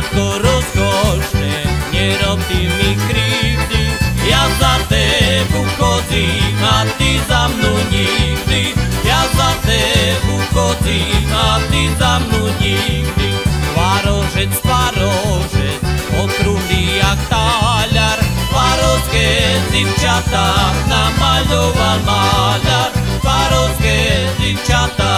татко розкошне, не роби ми кривди, я за тебе уходим, а ти за мною нігди, я за тебе уходим, а ти за мною нігди, Творожець, творожець, округлий як таляр, Twarowskie dziewczata namalował malar Twarowskie dziewczata